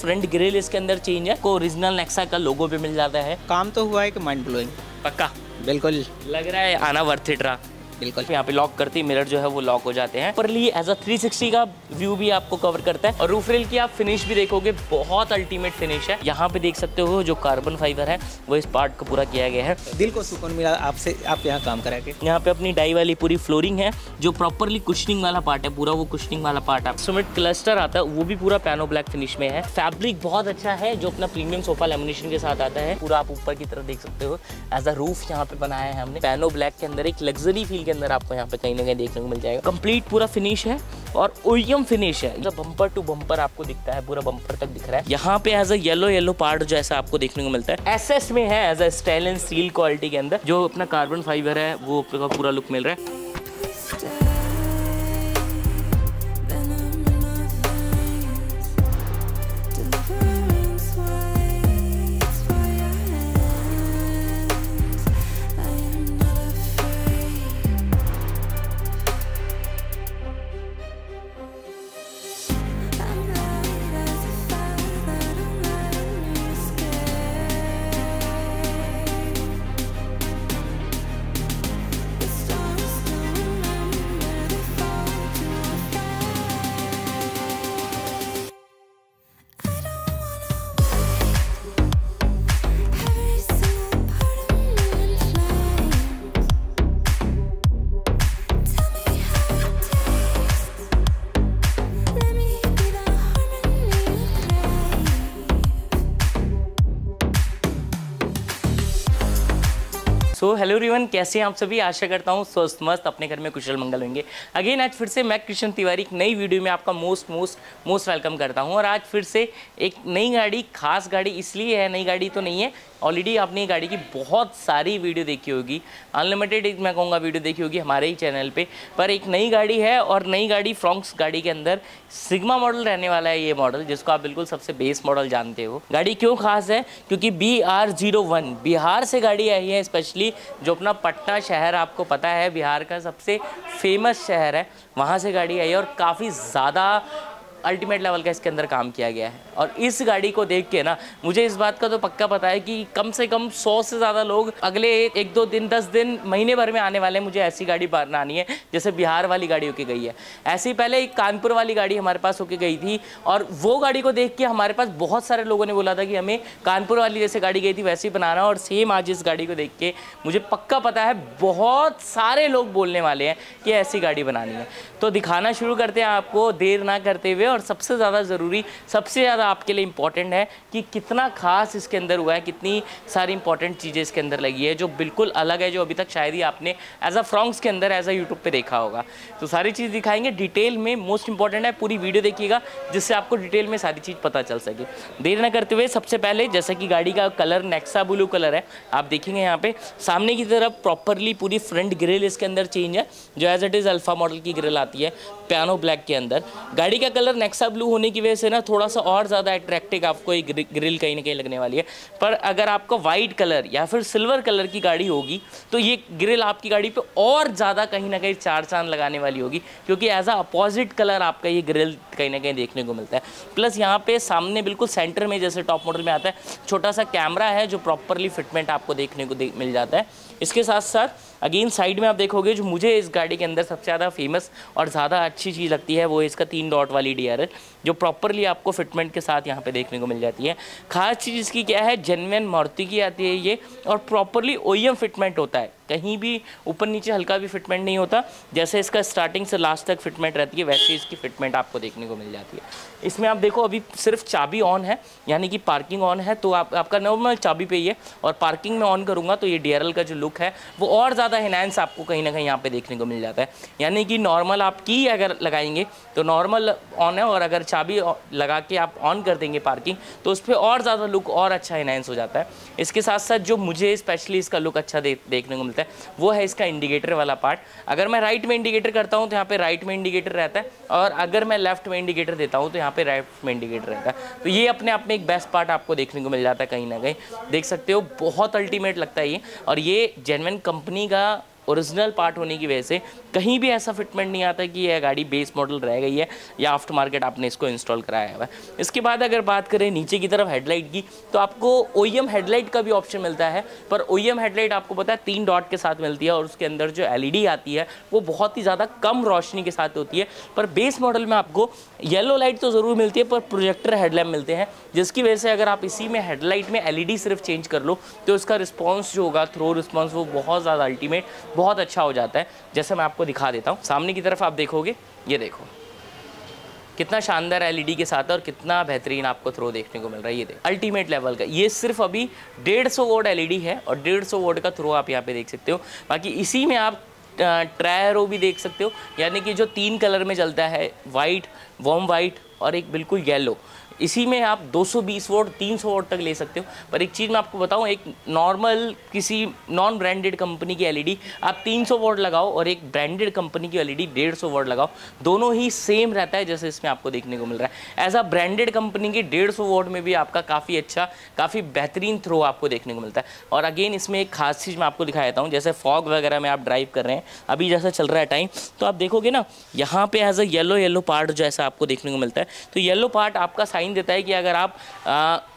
Front grille इसके अंदर change है। को ओरिजिनल नेक्सा का लोगो भी मिल जाता है। काम तो हुआ है कि माइंड ब्लोइंग पक्का? बिल्कुल। लग रहा है आना वर्थ इट रहा। बिल्कुल। यहाँ पे लॉक करते ही मिरर जो है वो लॉक हो जाते हैं। पर ये एज अ 360 का व्यू भी आपको कवर करता है। और रूफ रेल की आप फिनिश भी देखोगे बहुत अल्टीमेट फिनिश है। यहाँ पे देख सकते हो जो कार्बन फाइबर है वो इस पार्ट को पूरा किया गया है। दिल को सुकून मिला आपसे आप यहाँ काम करा के यहाँ पे अपनी डाई वाली पूरी फ्लोरिंग है जो प्रॉपरली कुशनिंग वाला पार्ट है पूरा वो कुशनिंग वाला पार्ट है। सुमिट क्लस्टर आता है वो भी पूरा पैनो ब्लैक फिनिश में है। फैब्रिक बहुत अच्छा है जो अपना प्रीमियम सोफा लेमिनेशन के साथ आता है। पूरा आप ऊपर की तरफ़ देख सकते हो एज अ रूफ यहाँ पे बनाया है हमने। पैनो ब्लैक के अंदर एक लग्जरी फील के अंदर आपको यहाँ पे कहीं ना कहीं देखने को मिल जाएगा। कंप्लीट पूरा फिनिश है और ओयम फिनिश है। जो बम्पर टू बम्पर आपको दिखता है, पूरा बम्पर तक दिख रहा है। यहाँ पे as a yellow yellow part जो ऐसा आपको देखने को मिलता है। एस में है as a stainless steel quality के अंदर। जो अपना कार्बन फाइबर है, वो पूरा लुक मिल रहा है। सो हेलो एवरीवन कैसे हैं आप सभी? आशा करता हूँ स्वस्थ, मस्त, अपने घर में कुशल मंगल होंगे। अगेन आज फिर से मैं कृष्ण तिवारी एक नई वीडियो में आपका मोस्ट मोस्ट मोस्ट वेलकम करता हूँ। और आज फिर से एक नई गाड़ी, खास गाड़ी, इसलिए है नई गाड़ी तो नहीं है। ऑलरेडी आपने ये गाड़ी की बहुत सारी वीडियो देखी होगी। अनलिमिटेड मैं कहूँगा वीडियो देखी होगी हमारे ही चैनल पे। पर एक नई गाड़ी है और नई गाड़ी फ्रॉक्स गाड़ी के अंदर सिग्मा मॉडल रहने वाला है ये मॉडल जिसको आप बिल्कुल सबसे बेस मॉडल जानते हो। गाड़ी क्यों खास है? क्योंकि B R zero one Bihar से गाड़ी आई है स्पेशली जो अपना पटना शहर आपको पता है, बिहार का सबसे फ़ेमस शहर है। वहाँ से गाड़ी आई और काफ़ी ज़्यादा अल्टीमेट लेवल का इसके अंदर काम किया गया है। और इस गाड़ी को देख के ना, मुझे इस बात का तो पक्का पता है कि कम से कम सौ से ज़्यादा लोग अगले एक दो दिन, दस दिन, महीने भर में आने वाले मुझे ऐसी गाड़ी बनानी है, जैसे बिहार वाली गाड़ी होके गई है। ऐसी पहले एक कानपुर वाली गाड़ी हमारे पास होके गई थी और वो गाड़ी को देख के हमारे पास बहुत सारे लोगों ने बोला था कि हमें कानपुर वाली जैसे गाड़ी गई थी, वैसे ही बनाना और सेम आज इस गाड़ी को देख के मुझे पक्का पता है, बहुत सारे लोग बोलने वाले हैं कि ऐसी गाड़ी बनानी है। तो दिखाना शुरू करते हैं आपको, देर ना करते हुए। और सबसे ज़्यादा ज़रूरी, सबसे ज़्यादा आपके लिए इंपॉर्टेंट है कि कितना खास इसके अंदर हुआ है, कितनी सारी इंपॉर्टेंट चीज़ें इसके अंदर लगी है, जो बिल्कुल अलग है, जो अभी तक शायद ही आपने एज अ फ्रॉन्ग्स के अंदर एज अ यूट्यूब पर देखा होगा। तो सारी चीज़ दिखाएँगे डिटेल में मोस्ट इंपॉर्टेंट है, पूरी वीडियो देखिएगा, जिससे आपको डिटेल में सारी चीज़ पता चल सके। देर न करते हुए सबसे पहले, जैसा कि गाड़ी का कलर नेक्सा ब्लू कलर है, आप देखेंगे यहाँ पे, सामने की तरफ़ प्रॉपरली पूरी फ्रंट ग्रिल इसके अंदर चेंज है, जो as it is alpha model की ग्रिल आती है पियानो ब्लैक के अंदर। गाड़ी का कलर नेक्सा ब्लू होने की वजह से ना थोड़ा सा और ज़्यादा अट्रैक्टिव आपको एक ग्रिल कहीं ना कहीं लगने वाली है। पर अगर आपका वाइट कलर या फिर सिल्वर कलर की गाड़ी होगी तो ये ग्रिल आपकी गाड़ी पे और ज़्यादा कहीं ना कहीं चार चाँद लगाने वाली होगी, क्योंकि एज अ अपोजिट कलर आपका ये ग्रिल कहीं ना कहीं देखने को मिलता है। प्लस यहाँ पे सामने बिल्कुल सेंटर में जैसे टॉप मॉडल में आता है, छोटा सा कैमरा है जो प्रॉपरली फिटमेंट आपको देखने को मिल जाता है। इसके साथ साथ अगेन साइड में आप देखोगे जो मुझे इस गाड़ी के अंदर सबसे ज़्यादा फ़ेमस और ज़्यादा अच्छी चीज़ लगती है, वो इसका तीन डॉट वाली डीआरएल जो प्रॉपरली आपको फिटमेंट के साथ यहाँ पे देखने को मिल जाती है। खास चीज़ इसकी क्या है? जेनविन मारुति की आती है ये, और प्रॉपरली ओ फिटमेंट होता है। कहीं भी ऊपर नीचे हल्का भी फिटमेंट नहीं होता। जैसे इसका स्टार्टिंग से लास्ट तक फिटमेंट रहती है, वैसे इसकी फिटमेंट आपको देखने को मिल जाती है। इसमें आप देखो, अभी सिर्फ़ चाबी ऑन है, यानी कि पार्किंग ऑन है तो आप, आपका नॉर्मल चाबी पे ही है, और पार्किंग में ऑन करूँगा तो ये डी का जो लुक है, वो और ज़्यादा इनहेंस आपको कहीं ना कहीं यहाँ पर देखने को मिल जाता है। यानी कि नॉर्मल आप की अगर लगाएँगे तो नॉर्मल ऑन है, और अगर चाबी लगा के आप ऑन कर देंगे पार्किंग तो उस पर और ज़्यादा लुक और अच्छा इनहेंस हो जाता है। इसके साथ साथ जो मुझे स्पेशली इसका लुक अच्छा देखने को मिलता है वो है इसका इंडिकेटर वाला पार्ट अगर मैं राइट में इंडिकेटर करता हूँ तो यहाँ पे राइट में इंडिकेटर रहता है। और अगर मैं लेफ़्ट में इंडिकेटर देता हूँ तो यहाँ पे राइट में इंडिकेटर रहता है। तो ये अपने आप में एक बेस्ट पार्ट आपको देखने को मिल जाता है कहीं ना कहीं। देख सकते हो, बहुत अल्टीमेट लगता है ये। और ये जेनवन कंपनी का ओरिजिनल पार्ट होने की वजह से कहीं भी ऐसा फिटमेंट नहीं आता कि यह गाड़ी बेस मॉडल रह गई है या आफ्टर मार्केट आपने इसको इंस्टॉल कराया हुआ है। इसके बाद अगर बात करें नीचे की तरफ़ हेडलाइट की तो आपको ओ हेडलाइट का भी ऑप्शन मिलता है, पर ओ हेडलाइट आपको पता है तीन डॉट के साथ मिलती है और उसके अंदर जो एलईडी आती है, वो बहुत ही ज़्यादा कम रोशनी के साथ होती है, पर बेस मॉडल में आपको येलो लाइट तो ज़रूर मिलती है, पर प्रोजेक्टर हेडलैम्प मिलते हैं, जिसकी वजह से अगर आप इसी में हेडलाइट में एलईडी सिर्फ़ चेंज कर लो तो इसका रिस्पॉन्स जो होगा थ्रो रिस्पॉन्स वो बहुत ज़्यादा अल्टीमेट बहुत अच्छा हो जाता है। जैसे मैं आपको दिखा देता हूँ। सामने की तरफ़ आप देखोगे, ये देखो। कितना शानदार एलईडी के साथ है और कितना बेहतरीन आपको थ्रो देखने को मिल रहा है। ये देख अल्टीमेट लेवल का। ये सिर्फ़ अभी डेढ़ सौ वोट LED है और डेढ़ सौ वोट का थ्रो आप यहाँ पे देख सकते हो। बाकी इसी में आप ट्रायरो भी देख सकते हो। यानी कि जो तीन कलर में चलता है वाइट वॉम वाइट और एक बिल्कुल येलो इसी में आप 220 वोट 300 वोट तक ले सकते हो। पर एक चीज़ मैं आपको बताऊँ, एक नॉर्मल किसी नॉन ब्रांडेड कंपनी की एलईडी आप 300 वोट लगाओ और एक ब्रांडेड कंपनी की एलईडी 150 वोट लगाओ। दोनों ही सेम रहता है, जैसे इसमें आपको देखने को मिल रहा है। एज अ ब्रांडेड कंपनी की 150 वोट में भी आपका काफ़ी अच्छा काफ़ी बेहतरीन थ्रो आपको देखने को मिलता है। और अगेन इसमें एक खास चीज़ मैं आपको दिखा देता हूँ, जैसे फॉग वगैरह में आप ड्राइव कर रहे हैं, अभी जैसा चल रहा है टाइम तो आप देखोगे ना, यहाँ पे as a yellow yellow part जैसा आपको देखने को मिलता है। तो येलो पार्ट आपका साइन साइन देता है कि अगर आप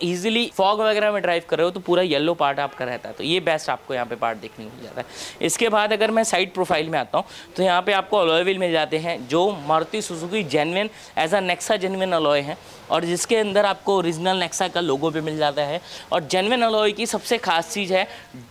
इजीली फॉग वगैरह में ड्राइव कर रहे हो तो पूरा येलो पार्ट आपका रहता है। तो ये बेस्ट आपको यहाँ पे पार्ट देखने को मिल जाता है। इसके बाद अगर मैं साइड प्रोफ़ाइल में आता हूँ तो यहाँ पे आपको अलॉय व्हील मिल जाते हैं, जो Maruti Suzuki genuine as a Nexa genuine alloy है। और जिसके अंदर आपको ओरिजिनल नेक्सा का लोगो भी मिल जाता है। और जेनविन अलॉय की सबसे खास चीज़ है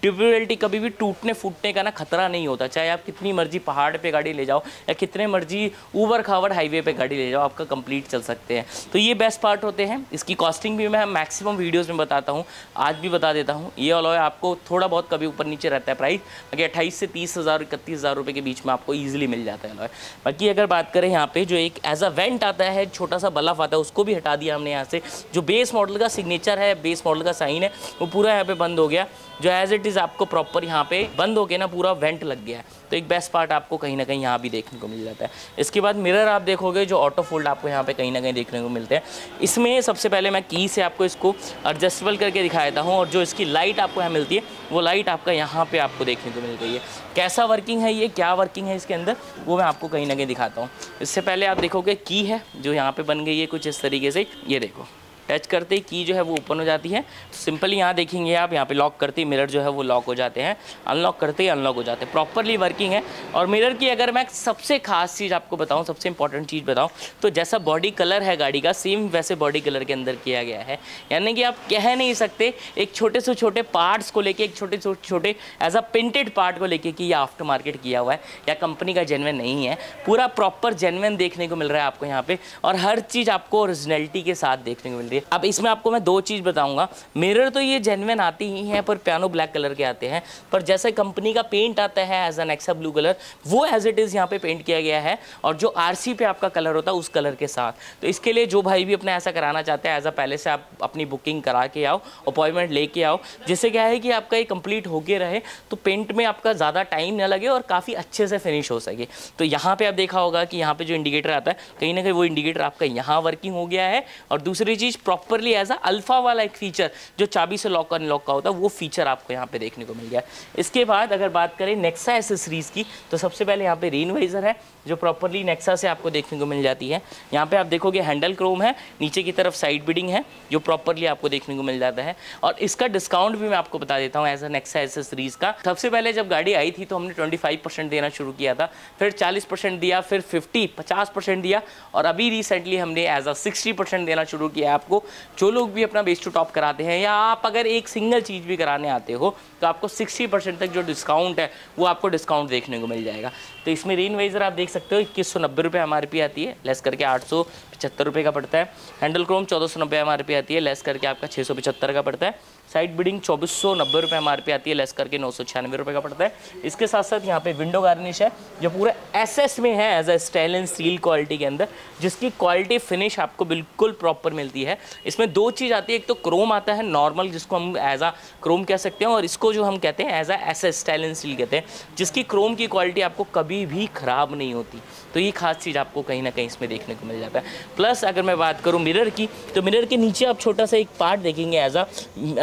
ड्यूरेबिलिटी कभी भी टूटने फूटने का ना खतरा नहीं होता। चाहे आप कितनी मर्ज़ी पहाड़ पे गाड़ी ले जाओ या कितने मर्ज़ी ऊबर खावर हाईवे पे गाड़ी ले जाओ, आपका कंप्लीट चल सकते हैं। तो ये बेस्ट पार्ट होते हैं। इसकी कॉस्टिंग भी मैं मैक्सिमम वीडियोज़ में बताता हूँ। आज भी बता देता हूँ। ये अलॉय आपको थोड़ा बहुत कभी ऊपर नीचे रहता है प्राइस बाकी अट्ठाईस से तीस हज़ार, इकतीस हज़ार रुपये के बीच में आपको ईजिली मिल जाता है अलॉय बाकी अगर बात करें यहाँ पे, जो एक एज अ वेंट आता है, छोटा सा बलफ आता है, उसको भी हटा दिया हमने यहाँ से। जो बेस मॉडल का सिग्नेचर है बेस मॉडल का साइन है, वो पूरा यहाँ पे बंद हो गया। जो एज इट इज़ आपको प्रॉपर यहाँ पे बंद हो गया ना पूरा वेंट लग गया है। तो एक बेस्ट पार्ट आपको कहीं ना कहीं यहाँ भी देखने को मिल जाता है। इसके बाद मिरर आप देखोगे, जो ऑटो फोल्ड आपको यहाँ पे कहीं ना कहीं देखने को मिलते हैं। इसमें सबसे पहले मैं की से आपको इसको एडजस्टेबल करके दिखा देता हूँ, और जो इसकी लाइट आपको यहाँ मिलती है, वो लाइट आपका यहाँ पर आपको देखने को मिल रही है। कैसा वर्किंग है ये, क्या वर्किंग है इसके अंदर, वो मैं आपको कहीं ना कहीं दिखाता हूँ। इससे पहले आप देखोगे की है, जो यहाँ पर बन गई है कुछ इस तरीके से। ये देखो। टच करते ही की जो है वो ओपन हो जाती है। सिंपली यहाँ देखेंगे आप, यहाँ पे लॉक करते ही मिरर जो है वो लॉक हो जाते हैं। अनलॉक करते ही अनलॉक हो जाते हैं। प्रॉपरली वर्किंग है। और मिरर की अगर मैं सबसे खास चीज़ आपको बताऊँ, सबसे इंपॉर्टेंट चीज़ बताऊँ तो जैसा बॉडी कलर है गाड़ी का सेम वैसे बॉडी कलर के अंदर किया गया है। यानी कि आप कह नहीं सकते, एक छोटे से छोटे पार्ट्स को लेके, एक छोटे से छोटे एज अ पेंटेड पार्ट को लेके कि ये आफ्टर मार्केट किया हुआ है, या कंपनी का जेनवन नहीं है। पूरा प्रॉपर जेनवन देखने को मिल रहा है आपको यहाँ पे। और हर चीज़ आपको ओरिजिनलिटी के साथ देखने को मिल रही है। है अब इसमें आपको मैं दो चीज़ बताऊँगा। मिरर तो ये जेनवन आती ही हैं, पर पियानो ब्लैक कलर के आते हैं। पर जैसे कंपनी का पेंट आता है as Nexa blue colour वो एज इट इज़ यहाँ पे पेंट किया गया है, और जो आरसी पे आपका कलर होता है, उस कलर के साथ। तो इसके लिए जो भाई भी अपना ऐसा कराना चाहते हैं एज अ पहले से आप अपनी बुकिंग करा के आओ अपॉइंटमेंट लेके आओ। जिससे क्या है कि आपका ये कंप्लीट होके रहे तो पेंट में आपका ज़्यादा टाइम ना लगे और काफ़ी अच्छे से फिनिश हो सके। तो यहाँ पे आप देखा होगा कि यहाँ पे जो इंडिकेटर आता है, कहीं ना कहीं वो इंडिकेटर आपका यहाँ वर्किंग हो गया है। और दूसरी चीज़ प्रॉपरली एज अ अल्फ़ा वाला एक फ़ीचर जो चाबी से लॉक अनलॉक का होता है, वो फीचर आपको यहाँ पे देखने को मिल गया। इसके बाद अगर बात करें नेक्सा एसेसरीज़ की तो सबसे पहले यहाँ पे रेन वाइज़र है। जो प्रॉपरली नेक्सा से आपको देखने को मिल जाती है। यहाँ पे आप देखोगे हैंडल क्रोम है, नीचे की तरफ़ साइड बिडिंग है, जो प्रॉपरली आपको देखने को मिल जाता है। और इसका डिस्काउंट भी मैं आपको बता देता हूँ एज अ नेक्सा एसेसरीज़ का। सबसे पहले जब गाड़ी आई थी तो हमने ट्वेंटी देना शुरू किया था, फिर चालीस दिया, फिर फिफ्टी पचास दिया और अभी रिसेंटली हमने एज अ सिक्सटी देना शुरू किया आपको। जो लोग भी अपना बेस टू टॉप कराते हैं या आप अगर एक सिंगल चीज़ भी कराने आते हो तो आपको 60 परसेंट तक जो डिस्काउंट है, वो आपको डिस्काउंट देखने को मिल जाएगा। तो इसमें रेन वाइजर आप देख सकते हो, इक्कीस सौ नब्बे रुपये एम आर पी आती है लेस करके आठ सौ पचहत्तर रुपये का पड़ता है। हैंडल क्रोम चौदह सौ नब्बे एम आर पी आती है लेस करके आपका छः सौ पचहत्तर का पड़ता है। साइड बिडिंग चौबीस सौ नब्बे रुपये एम आती है, लेस करके नौ सौ छियानवे रुपये का पड़ता है। इसके साथ साथ यहाँ पे विंडो गार्निश है, जो पूरा एस में है as a style and steel quality के अंदर, जिसकी क्वालिटी फिनिश आपको बिल्कुल प्रॉपर मिलती है। इसमें दो चीज़ आती है, एक तो क्रोम आता है नॉर्मल जिसको हम एज आ क्रोम कह सकते हैं, और इसको जो हम कहते हैं as a S S style and steel कहते हैं, जिसकी क्रोम की क्वालिटी आपको कभी भी ख़राब नहीं होती। तो ये खास चीज़ आपको कहीं ना कहीं इसमें देखने को मिल जाता है। प्लस अगर मैं बात करूँ मिरर की तो मिरर के नीचे आप छोटा सा एक पार्ट देखेंगे एज आ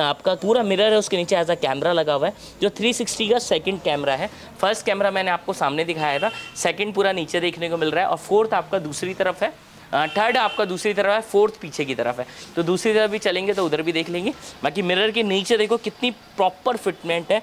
आपका पूरा मिरर है, उसके नीचे एज अ कैमरा लगा हुआ है, जो 360 का सेकंड कैमरा है। फ़र्स्ट कैमरा मैंने आपको सामने दिखाया था सेकंड पूरा नीचे देखने को मिल रहा है, और फोर्थ आपका दूसरी तरफ़ है। थर्ड आपका दूसरी तरफ़ है फोर्थ पीछे की तरफ़ है। तो दूसरी तरफ़ भी चलेंगे तो उधर भी देख लेंगे। बाकी मिरर के नीचे देखो कितनी प्रॉपर फिटमेंट है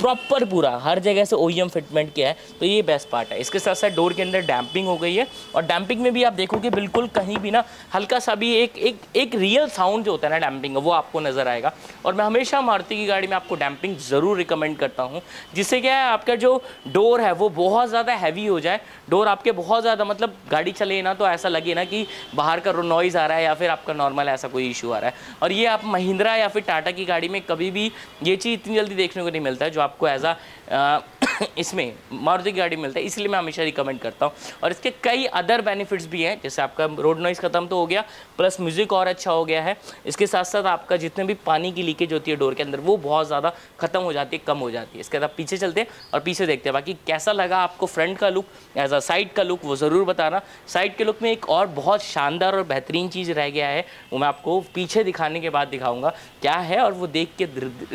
प्रॉपर पूरा, हर जगह से ओ फिटमेंट किया है तो ये बेस्ट पार्ट है। इसके साथ साथ डोर के अंदर डैम्पिंग हो गई है, और डैम्पिंग में भी आप देखोगे बिल्कुल कहीं भी ना, हल्का सा भी एक एक एक रियल साउंड जो होता है ना डैम्पिंग वो आपको नज़र आएगा। और मैं हमेशा मारुति की गाड़ी में आपको डैम्पिंग ज़रूर रिकमेंड करता हूँ, जिससे क्या है, आपका जो डोर है, वो बहुत ज़्यादा हैवी हो जाए। डोर आपके बहुत ज़्यादा मतलब गाड़ी चले ना तो ऐसा लगे ना कि बाहर का नॉइज़ आ रहा है, या फिर आपका नॉर्मल ऐसा कोई इशू आ रहा है। और ये आप महिंद्रा या फिर टाटा की गाड़ी में कभी भी ये चीज़ इतनी जल्दी देखने को नहीं मिलता है, जो आपको एज आ इसमें मारुति की गाड़ी मिलता है, इसलिए मैं हमेशा रिकमेंड करता हूँ। और इसके कई अदर बेनिफिट्स भी हैं, जैसे आपका रोड नॉइस खत्म तो हो गया प्लस म्यूज़िक और अच्छा हो गया है। इसके साथ साथ आपका जितने भी पानी की लीकेज होती है डोर के अंदर, वो बहुत ज़्यादा खत्म हो जाती है, कम हो जाती है। इसके बाद पीछे चलते हैं और पीछे देखते हैं। बाकी कैसा लगा आपको फ्रंट का लुक एज अ साइड का लुक वो ज़रूर बताना। साइड के लुक में एक और बहुत शानदार और बेहतरीन चीज़ रह गया है, वो मैं आपको पीछे दिखाने के बाद दिखाऊँगा क्या है। और वो देख के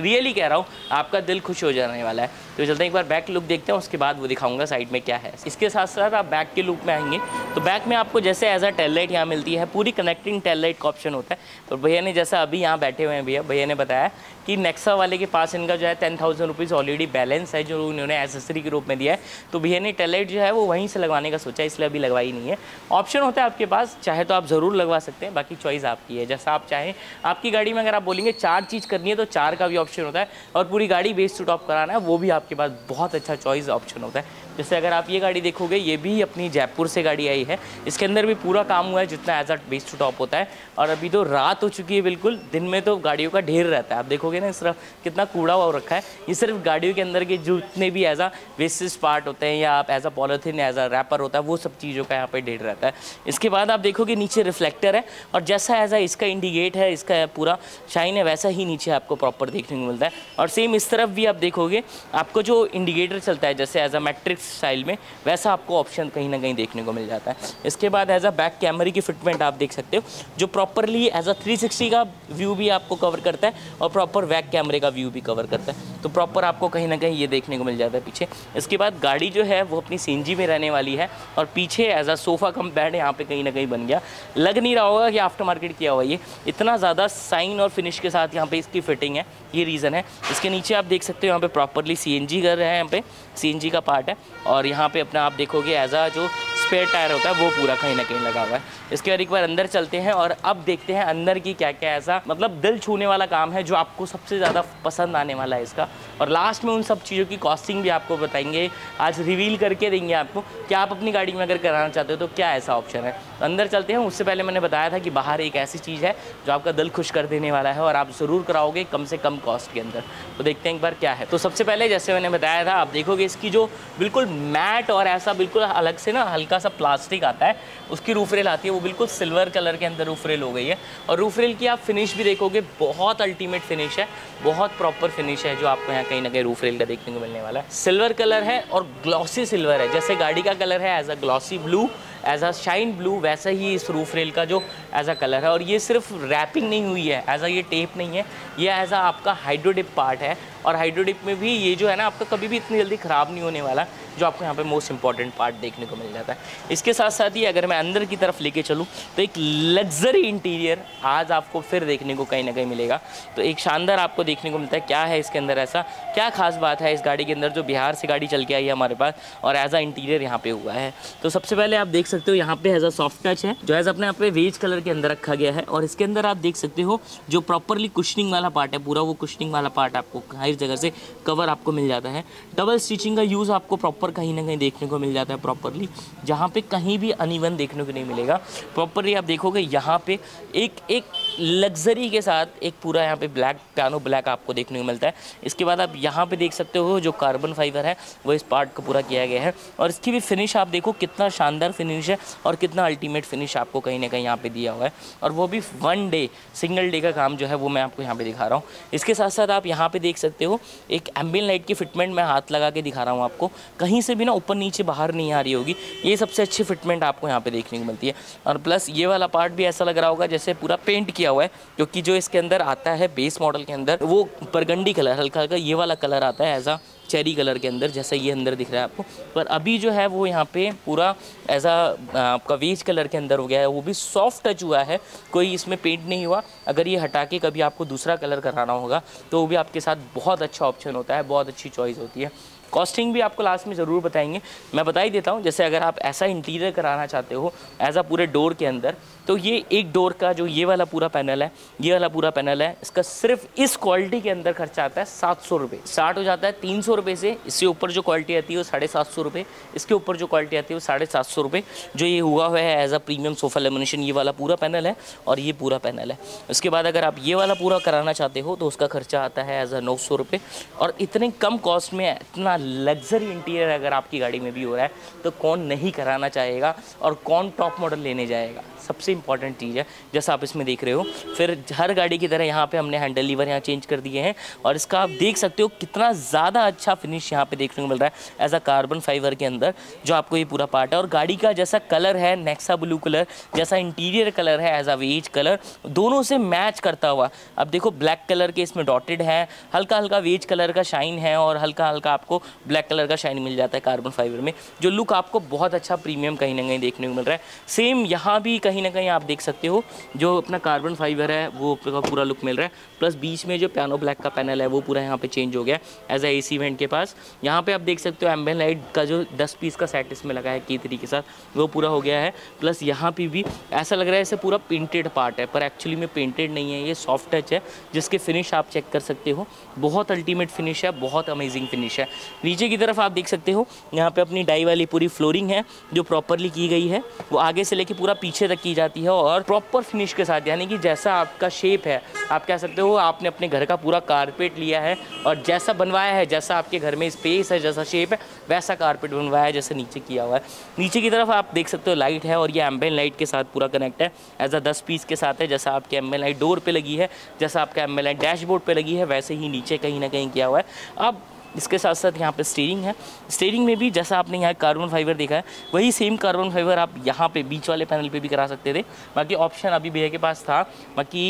रियली कह रहा हूँ, आपका दिल खुश हो जाने वाला है। तो चलते हैं एक बार बैक लुक देखते हैं, उसके बाद वो दिखाऊँगा साइड में क्या है। इसके साथ साथ आप बैक के लुक में आएँगे तो बैक में आपको जैसे एज अ टेल लाइट यहाँ मिलती है, पूरी कनेक्टिंग टेल लाइट का ऑप्शन होता है। तो भैया ने जैसा अभी यहाँ बैठे हुए हैं, भैया भैया ने बताया कि नेक्सा वाले के पास इनका जो है ten thousand rupees already balance है, जो उन्होंने एसेसरी के रूप में दिया है। तो भैया ने टेलेट जो है वो वहीं से लगवाने का सोचा इसलिए अभी लगवाई नहीं है। ऑप्शन होता है आपके पास, चाहे तो आप ज़रूर लगवा सकते हैं, बाकी चॉइस आपकी है। जैसा आप चाहें। आपकी गाड़ी में अगर आप बोलेंगे चार चीज़ करनी है तो चार का भी ऑप्शन होता है और पूरी गाड़ी बेस टू टॉप कराना है, वो भी आपके पास बहुत अच्छा चॉइस ऑप्शन होता है। जैसे अगर आप ये गाड़ी देखोगे, ये भी अपनी जयपुर से गाड़ी आई है। इसके अंदर भी पूरा काम हुआ है, जितना as a base to top होता है। और अभी तो रात हो चुकी है बिल्कुल, दिन में तो गाड़ियों का ढेर रहता है। आप देखोगे ना इस तरफ़ कितना कूड़ा हुआ रखा है। ये सिर्फ़ गाड़ियों के अंदर के जितने भी एज अ वेस्टेज पार्ट होते हैं, या आप as a polythene as a wrapper होता है, वो सब चीज़ों का यहाँ पर ढेर रहता है। इसके बाद आप देखोगे नीचे रिफ्लेक्टर है, और जैसा एज अ इसका इंडिकेट है, इसका पूरा शाइन है, वैसा ही नीचे आपको प्रॉपर देखने को मिलता है। और सेम इस तरफ़ भी आप देखोगे, आपको जो इंडिकेटर चलता है, जैसे एज अ मैट्रिक्स स्टाइल में, वैसा आपको ऑप्शन कहीं ना कहीं देखने को मिल जाता है। इसके बाद एज अ बैक कैमरे की फिटमेंट आप देख सकते हो, जो प्रॉपरली एज अ 360 का व्यू भी आपको कवर करता है और प्रॉपर बैक कैमरे का व्यू भी कवर करता है। तो प्रॉपर आपको कहीं ना कहीं ये देखने को मिल जाता है पीछे। इसके बाद गाड़ी जो है, वो अपनी सीएनजी में रहने वाली है और पीछे as a sofa cum bed यहाँ पे कहीं ना कहीं बन गया। लग नहीं रहा होगा कि आफ्टर मार्केट किया हुआ ये। इतना ज़्यादा साइन और फिनिश के साथ यहाँ पे इसकी फिटिंग है, ये रीज़न है। इसके नीचे आप देख सकते हो यहाँ पे प्रॉपरली सी एन जी कर रहे हैं यहाँ पे। सी का पार्ट है। और यहाँ पे अपना आप देखोगे एज आ जो स्पेयर टायर होता है, वो पूरा कहीं ना कहीं लगा हुआ है। इसके बाद एक बार अंदर चलते हैं और अब देखते हैं अंदर की क्या क्या ऐसा मतलब दिल छूने वाला काम है जो आपको सबसे ज़्यादा पसंद आने वाला है इसका। और लास्ट में उन सब चीज़ों की कॉस्टिंग भी आपको बताएँगे, आज रिवील करके देंगे आपको कि आप अपनी गाड़ी में अगर कराना चाहते हो तो क्या ऐसा ऑप्शन है। तो अंदर चलते हैं, उससे पहले मैंने बताया था कि बाहर एक ऐसी चीज़ है जो आपका दिल खुश कर देने वाला है और आप ज़रूर कराओगे कम से कम कॉस्ट के अंदर। तो देखते हैं एक बार क्या है। तो सबसे पहले जैसे मैंने बताया था, आप देखोगे इसकी जो बिल्कुल मैट और ऐसा बिल्कुल अलग से ना, हल्का सा प्लास्टिक आता है, उसकी रूफ रेल आती है, वो बिल्कुल सिल्वर कलर के अंदर रूफ रेल हो गई है। और रूफ रेल की आप फिनिश भी देखोगे, बहुत अल्टीमेट फिनिश है, बहुत प्रॉपर फिनिश है जो आपको यहाँ कहीं ना कहीं रूफ रेल का देखने को मिलने वाला है। सिल्वर कलर है और ग्लॉसी सिल्वर है, जैसे गाड़ी का कलर है as a glossy blue as a shine blue वैसा ही इस रूफ रेल का जो एज अ कलर है। और ये सिर्फ़ रैपिंग नहीं हुई है एज अ ये टेप नहीं है, ये एज अ आपका हाइड्रोडिप पार्ट है। और हाइड्रोडिप में भी ये जो है ना, आपका कभी भी इतनी जल्दी ख़राब नहीं होने वाला। जो आपको यहाँ पे मोस्ट इंपॉर्टेंट पार्ट देखने को मिल जाता है। इसके साथ साथ ही अगर मैं अंदर की तरफ़ लेके चलूँ तो एक लग्जरी इंटीरियर आज आपको फिर देखने को कहीं ना कहीं मिलेगा। तो एक शानदार आपको देखने को मिलता है, क्या है इसके अंदर ऐसा? क्या खास बात है इस गाड़ी के अंदर जो बिहार से गाड़ी चल के आई है हमारे पास और एज आ इंटीरियर यहाँ पे हुआ है। तो सबसे पहले आप देख सकते हो यहाँ पे एज अ सॉफ्ट टच है, जो एज अपने यहाँ पे वेज कलर के अंदर रखा गया है और इसके अंदर आप देख सकते हो जो प्रॉपरली कुशनिंग वाला पार्ट है, पूरा वो कुशनिंग वाला पार्ट आपको हर जगह से कवर आपको मिल जाता है। डबल स्टिचिंग का यूज़ आपको प्रॉपर कहीं ना कहीं देखने को मिल जाता है प्रॉपरली, जहाँ पे कहीं भी अनिवन देखने को नहीं मिलेगा। प्रॉपरली आप देखोगे, यहाँ पे एक एक लग्जरी के साथ एक पूरा यहाँ पे ब्लैक पियानो ब्लैक आपको देखने को मिलता है। इसके बाद आप यहाँ पे देख सकते हो, जो कार्बन फाइबर है, वो इस पार्ट को पूरा किया गया है। और इसकी भी फिनिश आप देखो, कितना शानदार फिनिश है और कितना अल्टीमेट फिनिश आपको कहीं ना कहीं यहाँ पे दिया हुआ है। और वो भी वन डे सिंगल डे का काम जो है, वो मैं आपको यहाँ पे दिखा रहा हूँ। इसके साथ साथ आप यहाँ पे देख सकते हो, एक एम्बियन लाइट की फिटमेंट मैं हाथ लगा के दिखा रहा हूँ आपको। कहीं से भी ना ऊपर नीचे बाहर नहीं आ रही होगी। ये सबसे अच्छी फिटमेंट आपको यहाँ पे देखने को मिलती है। और प्लस ये वाला पार्ट भी ऐसा लग रहा होगा जैसे पूरा पेंट किया हुआ है क्योंकि जो इसके अंदर आता है बेस मॉडल के अंदर, वो परगंडी कलर हल्का हल्का ये वाला कलर आता है एज चेरी कलर के अंदर, जैसा ये अंदर दिख रहा है आपको। पर अभी जो है वो यहाँ पे पूरा एज आ, आपका वेज कलर के अंदर हो गया है, वो भी सॉफ्ट टच हुआ है, कोई इसमें पेंट नहीं हुआ। अगर ये हटा के कभी आपको दूसरा कलर कराना होगा तो वो भी आपके साथ बहुत अच्छा ऑप्शन होता है, बहुत अच्छी चॉइस होती है। कॉस्टिंग भी आपको लास्ट में ज़रूर बताएँगे। मैं बता ही देता हूँ, जैसे अगर आप ऐसा इंटीरियर कराना चाहते हो एज पूरे डोर के अंदर तो ये एक डोर का जो ये वाला पूरा पैनल है, ये वाला पूरा पैनल है, इसका सिर्फ़ इस क्वालिटी के अंदर खर्चा आता है सात सौ रुपये स्टार्ट हो जाता है तीन सौ रुपये से, इससे ऊपर जो क्वालिटी आती है वो साढ़े सात सौ रुपये इसके ऊपर जो क्वालिटी आती है वो साढ़े सात सौ रुपये जो ये हुआ हुआ है as a premium sofa lamination ये वाला पूरा पैनल है और ये पूरा पैनल है। उसके बाद अगर आप ये वाला पूरा कराना चाहते हो तो उसका खर्चा आता है एज अ नौ सौ रुपये और इतने कम कॉस्ट में, इतना लग्जरी इंटीरियर अगर आपकी गाड़ी में भी हो रहा है तो कौन नहीं कराना चाहेगा और कौन टॉप मॉडल लेने जाएगा? सबसे इंपॉर्टेंट चीज़ है, जैसा आप इसमें देख रहे हो। फिर हर गाड़ी की तरह यहाँ पे हमने हैंडल लीवर यहाँ चेंज कर दिए हैं। और इसका आप देख सकते हो कितना ज़्यादा अच्छा फिनिश यहाँ पे देखने को मिल रहा है एज अ कार्बन फाइबर के अंदर, जो आपको ये पूरा पार्ट है। और गाड़ी का जैसा कलर है नेक्सा ब्लू कलर जैसा इंटीरियर कलर है एज अ वेज कलर दोनों से मैच करता हुआ। अब देखो ब्लैक कलर के इसमें डॉटेड है हल्का हल्का वेज कलर का शाइन है और हल्का हल्का आपको ब्लैक कलर का शाइन मिल जाता है कार्बन फाइबर में, जो लुक आपको बहुत अच्छा प्रीमियम कहीं ना कहीं देखने को मिल रहा है। सेम यहाँ भी कहीं ना कहीं आप देख सकते हो, जो अपना कार्बन फाइबर है, वो पूरा लुक मिल रहा है। प्लस बीच में जो पियानो ब्लैक का पैनल है, वो पूरा यहाँ पे चेंज हो गया एज ए सी वेंट के पास। यहाँ पे आप देख सकते हो एम्बेन लाइट का जो दस पीस का सेट इसमें लगा है की तरीके साथ वो पूरा हो गया है। प्लस यहाँ पे भी ऐसा लग रहा है, ऐसे पूरा पेंटेड पार्ट है, पर एक्चुअली में पेंटेड नहीं है, ये सॉफ्ट टच है, जिसके फिनिश आप चेक कर सकते हो। बहुत अल्टीमेट फिनिश है, बहुत अमेजिंग फिनिश है। नीचे की तरफ़ आप देख सकते हो, यहाँ पे अपनी डाई वाली पूरी फ्लोरिंग है, जो प्रॉपरली की गई है, वो आगे से लेके पूरा पीछे तक की जाती है और प्रॉपर फिनिश के साथ, यानी कि जैसा आपका शेप है, आप कह सकते हो आपने अपने घर का पूरा कारपेट लिया है और जैसा बनवाया है, जैसा आपके घर में स्पेस है, जैसा शेप है, वैसा कारपेट बनवाया है, जैसे नीचे किया हुआ है। नीचे की तरफ़ आप देख सकते हो लाइट है और ये एम्बेन लाइट के साथ पूरा कनेक्ट है। एज अ दस पीस के साथ है, जैसा आपके एम्बेन लाइट डोर पर लगी है, जैसा आपका एम्बेन लाइट डैशबोर्ड पर लगी है, वैसे ही नीचे कहीं ना कहीं किया हुआ है। अब इसके साथ साथ यहाँ पे स्टेयरिंग है। स्टेयरिंग में भी जैसा आपने यहाँ कार्बन फाइबर देखा है, वही सेम कार्बन फाइबर आप यहाँ पे बीच वाले पैनल पे भी करा सकते थे। बाकी ऑप्शन अभी भैया के पास था। बाकी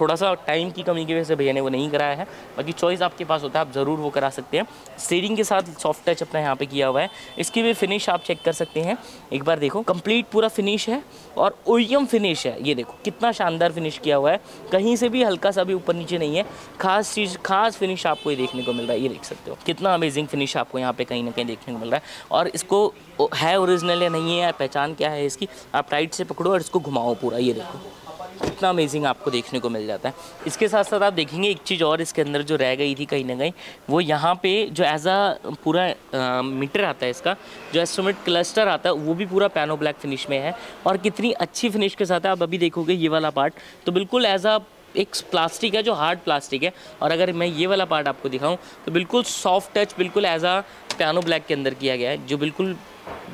थोड़ा सा टाइम की कमी की वजह से भैया ने वो नहीं कराया है। बाकी चॉइस आपके पास होता है, आप ज़रूर वो करा सकते हैं। स्टेयरिंग के साथ सॉफ्ट टच अपना यहाँ पर किया हुआ है। इसकी भी फिनिश आप चेक कर सकते हैं। एक बार देखो कंप्लीट पूरा फिनिश है और ओयम फिनिश है। ये देखो, कितना शानदार फिनिश किया हुआ है। कहीं से भी हल्का सा भी ऊपर नीचे नहीं है। खास चीज़, खास फिनिश आपको ये देखने को मिल रहा है। ये देख सकते हो कितना अमेजिंग फिनिश आपको यहाँ पे कहीं ना कहीं देखने को मिल रहा है। और इसको है ओरिजिनल या नहीं है पहचान क्या है इसकी, आप टाइट से पकड़ो और इसको घुमाओ पूरा, ये देखो। कितना अमेजिंग आपको देखने को मिल जाता है। इसके साथ साथ आप देखेंगे एक चीज़ और इसके अंदर जो रह गई थी कहीं ना कहीं, वो यहाँ पे जो एज आ पूरा मीटर आता है इसका, जो एस्ट्रोमेट क्लस्टर आता है, वो भी पूरा पैनो ब्लैक फिनिश में है। और कितनी अच्छी फिनिश के साथ है आप अभी देखोगे ये वाला पार्ट तो बिल्कुल एज आ एक प्लास्टिक है, जो हार्ड प्लास्टिक है। और अगर मैं ये वाला पार्ट आपको दिखाऊँ तो बिल्कुल सॉफ्ट टच बिल्कुल एज आ पियानो ब्लैक के अंदर किया गया है, जो बिल्कुल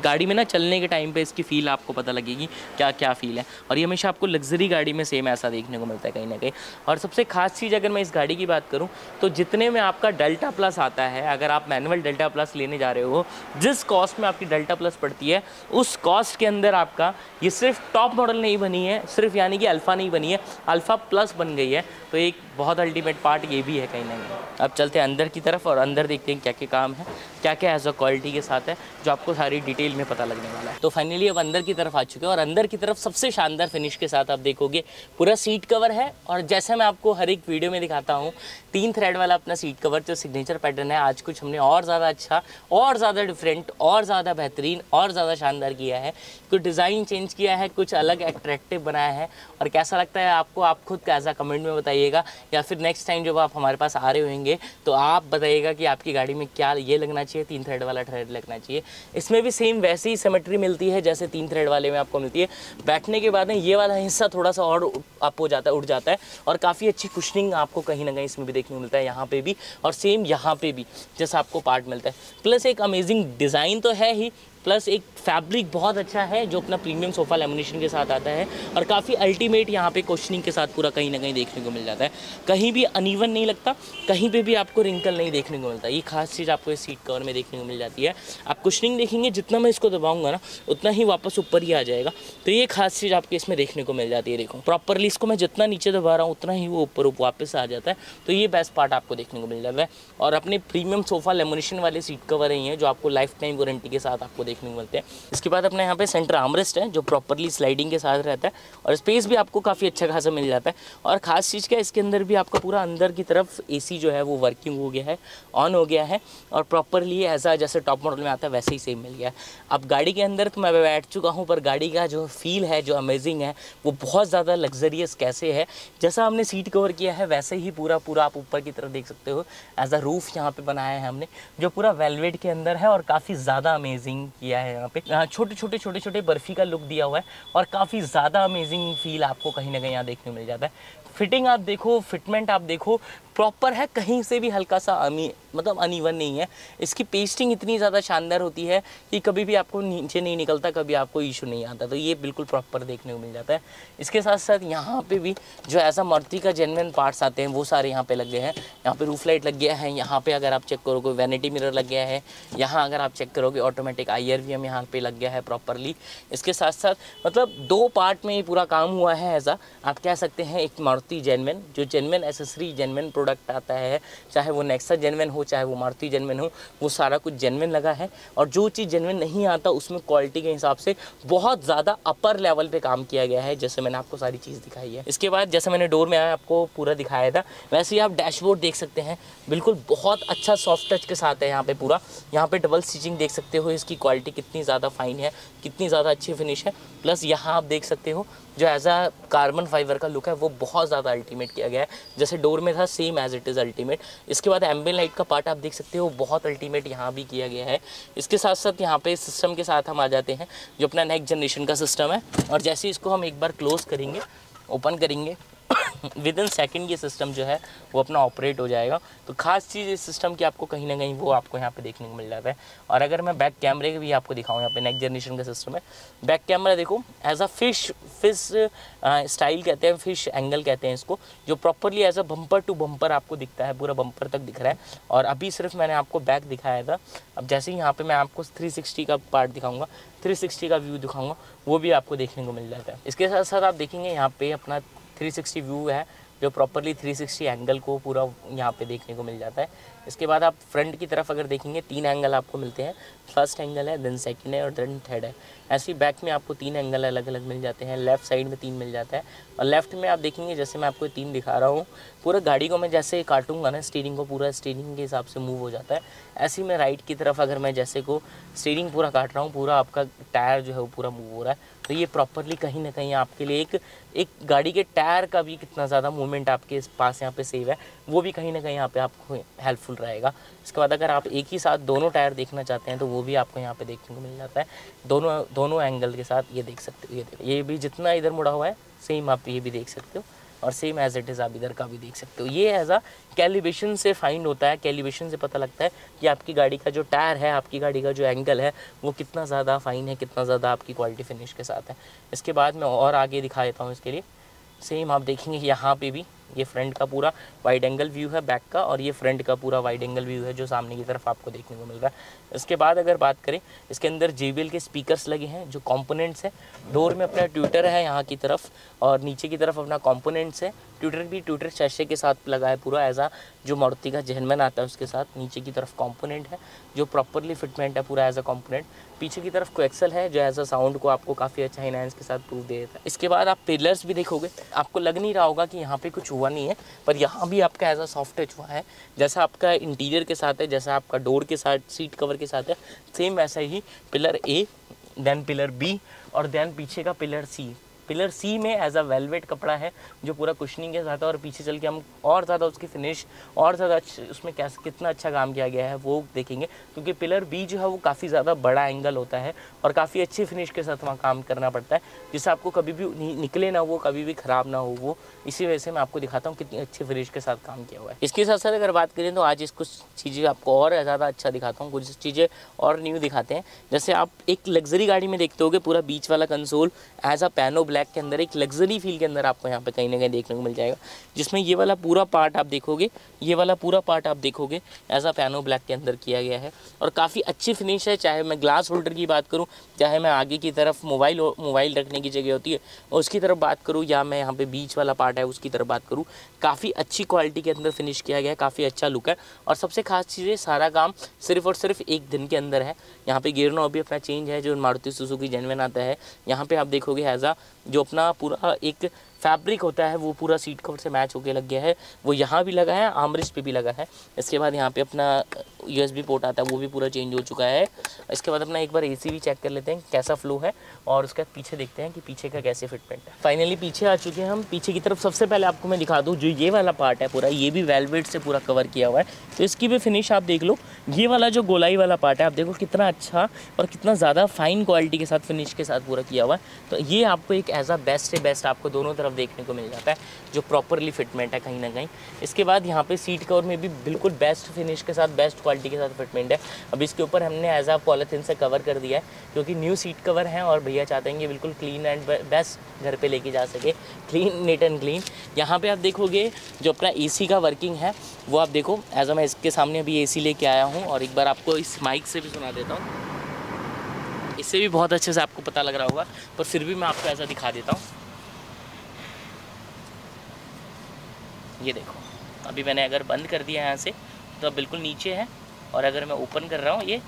गाड़ी में ना चलने के टाइम पे इसकी फ़ील आपको पता लगेगी क्या क्या फ़ील है। और ये हमेशा आपको लग्जरी गाड़ी में सेम ऐसा देखने को मिलता है कहीं ना कहीं। और सबसे खास चीज़ अगर मैं इस गाड़ी की बात करूँ तो जितने में आपका डेल्टा प्लस आता है, अगर आप मैनुअल डेल्टा प्लस लेने जा रहे हो, जिस कॉस्ट में आपकी डेल्टा प्लस पड़ती है, उस कॉस्ट के अंदर आपका ये सिर्फ़ टॉप मॉडल नहीं बनी है, सिर्फ़ यानी कि अल्फ़ा नहीं बनी है अल्फ़ा प्लस बन गई है। तो एक बहुत अल्टीमेट पार्ट ये भी है कहीं ना कहीं। अब चलते हैं अंदर की तरफ़ और अंदर देखते हैं क्या क्या काम है, क्या क्या एज अ क्वालिटी के साथ है, जो आपको सारी डिटेल में पता लगने वाला है। तो फाइनली अब अंदर की तरफ़ आ चुके हैं और अंदर की तरफ़ सबसे शानदार फिनिश के साथ आप देखोगे, पूरा सीट कवर है और जैसे मैं आपको हर एक वीडियो में दिखाता हूँ, तीन थ्रेड वाला अपना सीट कवर जो सिग्नेचर पैटर्न है, आज कुछ हमने और ज़्यादा अच्छा और ज़्यादा डिफरेंट और ज़्यादा बेहतरीन, और ज़्यादा शानदार किया है। कुछ डिज़ाइन चेंज किया है, कुछ अलग एट्रैक्टिव बनाया है और कैसा लगता है आपको, आप खुद कैसा कमेंट में बताइएगा या फिर नेक्स्ट टाइम जब आप हमारे पास आ रहे होंगे तो आप बताइएगा कि आपकी गाड़ी में क्या ये लगना चाहिए, तीन थ्रेड वाला थ्रेड लगना चाहिए। इसमें भी सेम वैसी ही सिमेट्री मिलती है जैसे तीन थ्रेड वाले में आपको मिलती है। बैठने के बाद ये वाला हिस्सा थोड़ा सा और अप हो जाता है उठ जाता है और काफ़ी अच्छी कुशनिंग आपको कहीं ना कहीं इसमें भी देखने को मिलता है, यहाँ पर भी और सेम यहाँ पर भी जैसा आपको पार्ट मिलता है। प्लस एक अमेजिंग डिज़ाइन तो है ही प्लस एक फैब्रिक बहुत अच्छा है जो अपना प्रीमियम सोफ़ा लेमिनेशन के साथ आता है और काफ़ी अल्टीमेट यहाँ पे क्वेश्चनिंग के साथ पूरा कहीं ना कहीं देखने को मिल जाता है। कहीं भी अनइवन नहीं लगता, कहीं पे भी आपको रिंकल नहीं देखने को मिलता। ये खास चीज़ आपको इस सीट कवर में देखने को मिल जाती है। आप क्वेश्चनिंग देखेंगे, जितना मैं इसको दबाऊँगा ना, उतना ही वापस ऊपर ही आ जाएगा। तो ये खास चीज़ आपको इसमें देखने को मिल जाती है, देखो। प्रॉपरली इसको मैं जितना नीचे दबा रहा हूँ, उतना ही वो ऊपर वापस आ जाता है। तो ये बेस्ट पार्ट आपको देखने को मिल जाता है। और अपने प्रीमियम सोफ़ा लेमोनेशन वाले सीट कवर ही हैं जो आपको लाइफ टाइम वारंटी के साथ आपको देखने को मिलते हैं। इसके बाद अपने यहाँ पे सेंटर आमरेस्ट है, जो प्रॉपरली स्लाइडिंग के साथ रहता है और स्पेस भी आपको काफ़ी अच्छा खासा मिल जाता है। और ख़ास चीज़ क्या है, इसके अंदर भी आपका पूरा अंदर की तरफ़ एसी जो है वो वर्किंग हो गया है ऑन हो गया है और प्रॉपरली ऐसा जैसे टॉप मॉडल में आता है, वैसे ही सेम मिल गया है। अब गाड़ी के अंदर तो मैं बैठ चुका हूँ, पर गाड़ी का जो फील है, जो अमेजिंग है, वो बहुत ज़्यादा लग्जरियस कैसे है, जैसा हमने सीट कवर किया है, वैसे ही पूरा पूरा आप ऊपर की तरफ़ देख सकते हो। एज अ रूफ यहाँ पे बनाया है हमने, जो पूरा वेलवेट के अंदर है और काफ़ी ज़्यादा अमेजिंग किया है यहाँ पे। छोटे छोटे छोटे छोटे बर्फ़ी का लुक दिया हुआ है और काफ़ी ज़्यादा अमेजिंग फील आपको कहीं ना कहीं यहाँ देखने मिल जाता है। फिटिंग आप देखो, फिटमेंट आप देखो, प्रॉपर है, कहीं से भी हल्का सा अमी मतलब अनइवन नहीं है। इसकी पेस्टिंग इतनी ज़्यादा शानदार होती है कि कभी भी आपको नीचे नहीं निकलता, कभी आपको इशू नहीं आता। तो ये बिल्कुल प्रॉपर देखने को मिल जाता है। इसके साथ साथ यहाँ पे भी जो ऐसा मारुति का जेनवन पार्ट्स आते हैं, वो सारे यहाँ पे लग गए हैं। यहाँ पे रूफ लाइट लग गया है, यहाँ पे अगर आप चेक करोगे वैनिटी मिरर लग गया है। यहाँ अगर आप चेक करोगे automatic I R V M यहाँ पर लग गया है प्रॉपरली इसके साथ साथ मतलब दो पार्ट में ये पूरा काम हुआ है ऐसा। आप कह सकते हैं, एक मारुति जेनवन जो जेनवन एसेसरी जेनवन प्रोडक्ट आता है, चाहे वो नेक्सा जेनवन हो, चाहे वो मारुति जेनवन हो, वो सारा कुछ जेनवन लगा है। और जो चीज़ जेनवन नहीं आता, उसमें क्वालिटी के हिसाब से बहुत ज़्यादा अपर लेवल पे काम किया गया है, जैसे मैंने आपको सारी चीज़ दिखाई है। इसके बाद जैसे मैंने डोर में आया, आपको पूरा दिखाया था, वैसे ही आप डैशबोर्ड देख सकते हैं। बिल्कुल बहुत अच्छा सॉफ्ट टच के साथ है यहाँ पे पूरा। यहाँ पे डबल स्टिचिंग देख सकते हो, इसकी क्वालिटी कितनी ज़्यादा फाइन है। कितनी ज़्यादा अच्छी फिनिश है। प्लस यहाँ आप देख सकते हो, जो एज अ कार्बन फाइबर का लुक है, वो बहुत ज़्यादा अल्टीमेट किया गया है। जैसे डोर में था same as it is ultimate इसके बाद एम्बियन लाइट का पार्ट आप देख सकते हो, बहुत अल्टीमेट यहाँ भी किया गया है। इसके साथ साथ यहाँ पे सिस्टम के साथ हम आ जाते हैं, जो अपना नेक्स्ट जनरेशन का सिस्टम है। और जैसे इसको हम एक बार क्लोज़ करेंगे ओपन करेंगे विद इन सेकेंड ये सिस्टम जो है, वो अपना ऑपरेट हो जाएगा। तो खास चीज़ इस सिस्टम की आपको कहीं ना कहीं वो आपको यहाँ पे देखने को मिल जाता है। और अगर मैं बैक कैमरे के भी आपको दिखाऊँ यहाँ पे नेक्स्ट जनरेशन का सिस्टम है बैक कैमरा देखो as a fish fish style कहते हैं फ़िश एंगल कहते हैं इसको, जो properly as a bumper to bumper आपको दिखता है, पूरा बम्पर तक दिख रहा है। और अभी सिर्फ़ मैंने आपको बैक दिखाया था। अब जैसे ही यहाँ पर मैं आपको थ्री का पार्ट दिखाऊँगा 360 का व्यू दिखाऊँगा, वो भी आपको देखने को मिल जाता है। इसके साथ साथ आप देखेंगे यहाँ पे अपना 360 व्यू है, जो प्रॉपरली 360 एंगल को पूरा यहाँ पे देखने को मिल जाता है। इसके बाद आप फ्रंट की तरफ़ अगर देखेंगे, तीन एंगल आपको मिलते हैं। फ़र्स्ट एंगल है देन सेकंड है और देन थर्ड है। ऐसे ही बैक में आपको तीन एंगल अलग अलग मिल जाते हैं। लेफ़्ट साइड में तीन मिल जाता है। और लेफ़्ट में आप देखेंगे, जैसे मैं आपको तीन दिखा रहा हूँ, पूरा गाड़ी को मैं जैसे काटूँगा ना स्टीयरिंग को पूरा स्टीयरिंग के हिसाब से मूव हो जाता है। ऐसे ही मैं राइट की तरफ़ अगर मैं जैसे को स्टीयरिंग पूरा काट रहा हूँ, पूरा आपका टायर जो है वो पूरा मूव हो रहा है। तो ये प्रॉपरली कहीं ना कहीं आपके लिए एक एक गाड़ी के टायर का भी कितना ज़्यादा मूवमेंट आपके पास यहाँ पे सेव है, वो भी कहीं ना कहीं यहाँ पे आपको हेल्पफुल रहेगा। इसके बाद अगर आप एक ही साथ दोनों टायर देखना चाहते हैं तो वो भी आपको यहाँ पे देखने को मिल जाता है। दोनों दोनों एंगल के साथ ये देख सकते हो, ये ये भी जितना इधर मुड़ा हुआ है सेम आप ये भी देख सकते हो। और सेम एज इट इज़ आप इधर का भी देख सकते हो। ये एज अ कैलिब्रेशन से फाइंड होता है कैलिब्रेशन से पता लगता है कि आपकी गाड़ी का जो टायर है, आपकी गाड़ी का जो एंगल है, वो कितना ज़्यादा फाइन है, कितना ज़्यादा आपकी क्वालिटी फिनिश के साथ है। इसके बाद मैं और आगे दिखा देता हूँ इसके लिए। सेम आप देखेंगे यहाँ पे भी। ये फ्रंट का पूरा वाइड एंगल व्यू है बैक का और ये फ्रंट का पूरा वाइड एंगल व्यू है जो सामने की तरफ़ आपको देखने को मिल रहा है। इसके बाद अगर बात करें, इसके अंदर जे के स्पीकर्स लगे हैं जो कॉम्पोनेंट्स हैं। डोर में अपना ट्यूटर है यहाँ की तरफ़ और नीचे की तरफ़ अपना कॉम्पोनेंट्स है। ट्यूटर भी ट्यूटर शैशे के साथ लगा है पूरा एज आ जो मारुति का जहनमैन आता है उसके साथ नीचे की तरफ़ कॉम्पोनेंट है, जो प्रॉपरली फिटमेंट है पूरा एज अ कॉम्पोनेंट पीछे की तरफ़ एक्सल है जो एज अ साउंड को आपको काफ़ी अच्छा इनहेंस के साथ प्रूव दे देता है। इसके बाद आप पिलर्स भी देखोगे, आपको लग नहीं रहा होगा कि यहाँ पे कुछ हुआ नहीं है, पर यहाँ भी आपका एज अ सॉफ्ट टच हुआ है। जैसा आपका इंटीरियर के साथ है, जैसा आपका डोर के साथ सीट कवर के साथ है सेम वैसा ही pillar A then pillar B और देन पीछे का पिलर सी पिलर सी में एज अ वेलवेट कपड़ा है, जो पूरा कुशनिंग के साथ है और पीछे चल के हम और ज़्यादा उसकी फिनिश और ज़्यादा उसमें कैसे, कितना अच्छा काम किया गया है, वो देखेंगे। क्योंकि पिलर बी जो है, वो काफ़ी ज़्यादा बड़ा एंगल होता है और काफ़ी अच्छी फिनिश के साथ वहाँ काम करना पड़ता है, जिससे आपको कभी भी निकले ना वो, कभी भी ख़राब ना हो वो। इसी वजह से मैं आपको दिखाता हूँ कितनी अच्छी फिनिश के साथ काम किया हुआ है। इसके साथ साथ अगर बात करें तो आज इस कुछ चीज़ें आपको और ज़्यादा अच्छा दिखाता हूँ। कुछ चीज़ें और न्यू दिखाते हैं। जैसे आप एक लग्जरी गाड़ी में देखते हो पूरा बीच वाला console as a piano black के अंदर, एक लग्जरी फील के अंदर आपको यहाँ पे कहीं ना कहीं देखने को मिल जाएगा। जिसमें ये वाला पूरा पार्ट आप देखोगे, ये वाला पूरा पार्ट आप देखोगे एज अ पैनो ब्लैक के अंदर किया गया है। और काफ़ी अच्छी फिनिश है, चाहे मैं ग्लास होल्डर की बात करूँ, चाहे मैं आगे की तरफ़ मोबाइल मोबाइल रखने की जगह होती है उसकी तरफ़ बात करूँ, या मैं यहाँ पे बीच वाला पार्ट है, उसकी तरफ़ बात करूँ, काफ़ी अच्छी क्वालिटी के अंदर फिनिश किया गया है, काफ़ी अच्छा लुक है। और सबसे खास चीज़ सारा काम सिर्फ़ और सिर्फ़ एक दिन के अंदर है। यहाँ पे गेयर नॉब भी अपना चेंज है, जो मारुति सुजुकी जेनवन आता है। यहाँ पे आप देखोगे एज आ जो अपना पूरा एक फैब्रिक होता है, वो पूरा सीट कवर से मैच होके लग गया है। वो यहाँ भी लगा है आमरिस्ट पे भी लगा है। इसके बाद यहाँ पे अपना यूएसबी पोर्ट आता है, वो भी पूरा चेंज हो चुका है। इसके बाद अपना एक बार एसी भी चेक कर लेते हैं, कैसा फ्लो है, और उसके बाद पीछे देखते हैं कि पीछे का कैसे फिटमेंट है। फाइनली पीछे आ चुके हैं हम। पीछे की तरफ़ सबसे पहले आपको मैं दिखा दूँ, जो ये वाला पार्ट है पूरा, ये भी वेलवेट से पूरा कवर किया हुआ है। तो इसकी भी फिनिश आप देख लो। ये वाला जो गोलाई वाला पार्ट है, आप देखो कितना अच्छा और कितना ज़्यादा फाइन क्वालिटी के साथ फिनिश के साथ पूरा किया हुआ है। तो ये आपको एक एज अ बेस्ट से बेस्ट आपको दोनों तरफ़ देखने को मिल जाता है, जो प्रॉपरली फिटमेंट है कहीं ना कहीं। इसके बाद यहाँ पे सीट कवर में भी बिल्कुल बेस्ट फिनिश के साथ बेस्ट क्वालिटी के साथ फिटमेंट है। अब इसके ऊपर हमने एज आ पॉलीथिन से कवर कर दिया है, क्योंकि न्यू सीट कवर है और भैया चाहते हैं कि बिल्कुल क्लीन एंड बेस्ट घर पर लेके जा सके। क्लीन नीट एंड क्लीन यहाँ पर आप देखोगे, जो अपना एसी का वर्किंग है, वो आप देखो एज आ मैं इसके सामने अभी एसी लेके आया हूँ, और एक बार आपको इस माइक से भी सुना देता हूँ। इससे भी बहुत अच्छे से आपको पता लग रहा होगा, पर फिर भी मैं आपको ऐसा दिखा देता हूँ। ये देखो। अभी मैंने अगर बंद कर दिया यहाँ से तो अब बिल्कुल नीचे है और अगर मैं ओपन कर रहा हूँ ये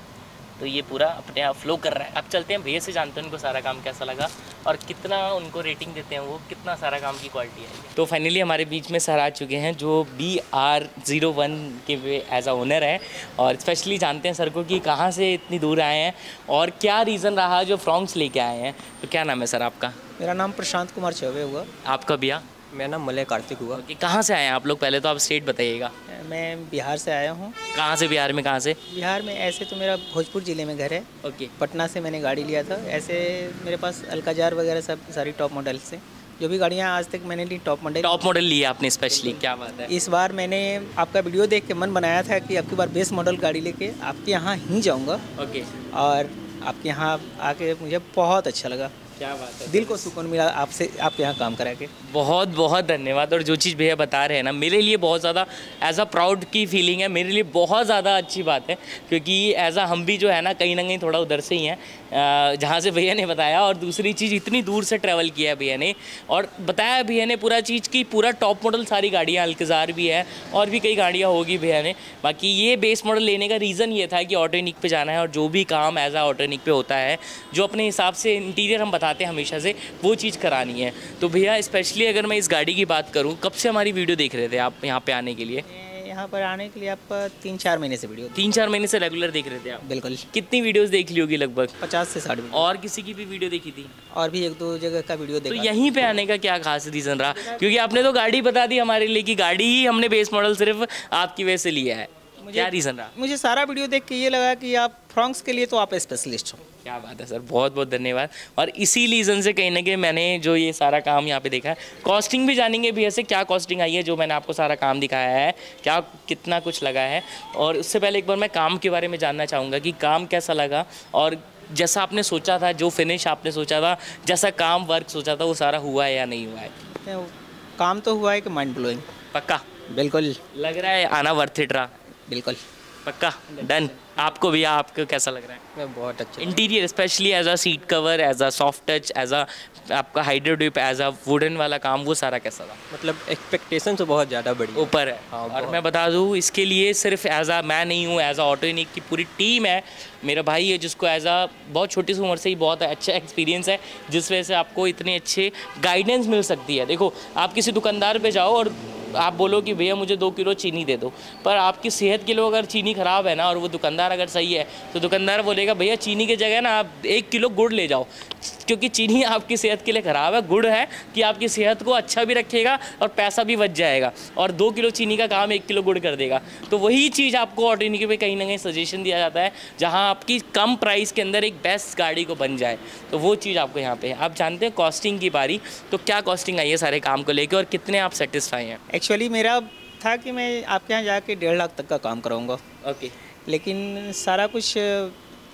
तो ये पूरा अपने आप फ्लो कर रहा है। अब चलते हैं भैया से जानते हैं उनको सारा काम कैसा लगा और कितना उनको रेटिंग देते हैं वो कितना सारा काम की क्वालिटी है तो फाइनली हमारे बीच में सर आ चुके हैं जो बी आर ज़ीरो वन के एज आ ओनर है और स्पेशली जानते हैं सर को कि कहाँ से इतनी दूर आए हैं और क्या रीज़न रहा जो फ्रॉन्ग्स लेके आए हैं। तो क्या नाम है सर आपका? मेरा नाम प्रशांत कुमार चौबे हुआ। आपका भैया? मेरा नाम मलय कार्तिक हुआ। कि कहाँ से आए हैं आप लोग? पहले तो आप स्टेट बताइएगा। मैं बिहार से आया हूँ। कहाँ से बिहार में कहाँ से? बिहार में ऐसे तो मेरा भोजपुर ज़िले में घर है। ओके। पटना से मैंने गाड़ी लिया था। ऐसे मेरे पास अलकाजार वगैरह सब सारी टॉप मॉडल से। जो भी गाड़ियाँ आज तक मैंने ली टॉप मॉडल टॉप मॉडल लिया आपने स्पेशली क्या बात है। इस बार मैंने आपका वीडियो देख के मन बनाया था कि आपकी बार बेस्ट मॉडल गाड़ी लेके आपके यहाँ ही जाऊँगा। ओके। और आपके यहाँ आके मुझे बहुत अच्छा लगा। क्या बात है? दिल को सुकून मिला आपसे आपके यहाँ काम करा के बहुत बहुत धन्यवाद। और जो चीज़ भैया बता रहे हैं ना मेरे लिए बहुत ज़्यादा एज अ प्राउड की फीलिंग है। मेरे लिए बहुत ज़्यादा अच्छी बात है क्योंकि एज अ हम भी जो है ना कहीं ना कहीं थोड़ा उधर से ही हैं। जहाँ से भैया ने बताया और दूसरी चीज़ इतनी दूर से ट्रैवल किया है भैया ने। और बताया भैया ने पूरा चीज़ की पूरा टॉप मॉडल सारी गाड़ियाँ अल्कजार भी है और भी कई गाड़ियाँ होगी भैया ने। बाकी ये बेस मॉडल लेने का रीज़न ये था कि ऑटोनिक पर जाना है और जो भी काम एज आ ऑटोनिक पर होता है जो अपने हिसाब से इंटीरियर हम बताते हैं हमेशा से वो चीज़ करानी है। तो भैया स्पेशली अगर मैं इस गाड़ी की बात करूँ कब से हमारी वीडियो देख रहे थे आप यहाँ पे आने के लिए? यहाँ पर आने के लिए आप तीन चार महीने से वीडियो तीन चार महीने से रेगुलर देख रहे थे आप? बिल्कुल। कितनी वीडियोस देख ली होगी लगभग? पचास से साठ और किसी की भी वीडियो देखी थी? और भी एक दो जगह का वीडियो देखा तो यहीं पे आने का क्या खास रीज़न रहा? क्योंकि आपने तो गाड़ी बता दी हमारे लिए कि गाड़ी ही हमने बेस मॉडल सिर्फ़ आपकी वजह से लिया है। मुझे क्या रीज़न रहा? मुझे सारा वीडियो देख के ये लगा कि आप फ्रॉन्क्स के लिए तो आप स्पेशलिस्ट हो। क्या बात है सर बहुत बहुत धन्यवाद। और इसी रीज़न से कहीं ना कहीं मैंने जो ये सारा काम यहाँ पे देखा है कॉस्टिंग भी जानेंगे भी ऐसे क्या कॉस्टिंग आई है जो मैंने आपको सारा काम दिखाया है क्या कितना कुछ लगा है। और उससे पहले एक बार मैं काम के बारे में जानना चाहूँगा कि काम कैसा लगा और जैसा आपने सोचा था जो फिनिश आपने सोचा था जैसा काम वर्क सोचा था वो सारा हुआ है या नहीं हुआ है? काम तो हुआ है कि माइंड ब्लोइंग पक्का? बिल्कुल। लग रहा है आना वर्थ इट रहा। बिल्कुल। पक्का? डन आपको भी आपको कैसा लग रहा है? मैं बहुत अच्छा interior specially as a seat cover as a soft touch as a आपका हाइड्रोडिप एज अ वुडन वाला काम वो सारा कैसा था? मतलब एक्सपेक्टेशन तो बहुत ज़्यादा बड़ी ऊपर है। हाँ, और मैं बता दूँ इसके लिए सिर्फ़ एज अ मैं नहीं हूँ एज अ ऑटोनिक की पूरी टीम है। मेरा भाई है जिसको एज अ बहुत छोटी सी उम्र से ही बहुत अच्छा एक्सपीरियंस है जिस वजह से आपको इतने अच्छे गाइडेंस मिल सकती है। देखो आप किसी दुकानदार पे जाओ और आप बोलो कि भैया मुझे दो किलो चीनी दे दो, पर आपकी सेहत के लिए अगर चीनी ख़राब है ना और वो दुकानदार अगर सही है तो दुकानदार बोलेगा, भैया चीनी की जगह ना आप एक किलो गुड़ ले जाओ, क्योंकि चीनी आपकी सेहत के लिए ख़राब है, गुड़ है कि आपकी सेहत को अच्छा भी रखेगा और पैसा भी बच जाएगा, और दो किलो चीनी का काम एक किलो गुड़ कर देगा। तो वही चीज़ आपको ऑटोनिकी पे कहीं ना कहीं सजेशन दिया जाता है, जहाँ आपकी कम प्राइस के अंदर एक बेस्ट गाड़ी को बन जाए। तो वो चीज़ आपको यहाँ पे है। आप जानते हैं कॉस्टिंग की बारी तो क्या कॉस्टिंग आई है सारे काम को लेकर और कितने आप सेटिस्फाई हैं? एक्चुअली मेरा था कि मैं आपके यहाँ जाके डेढ़ लाख तक का काम कराऊँगा। ओके लेकिन सारा कुछ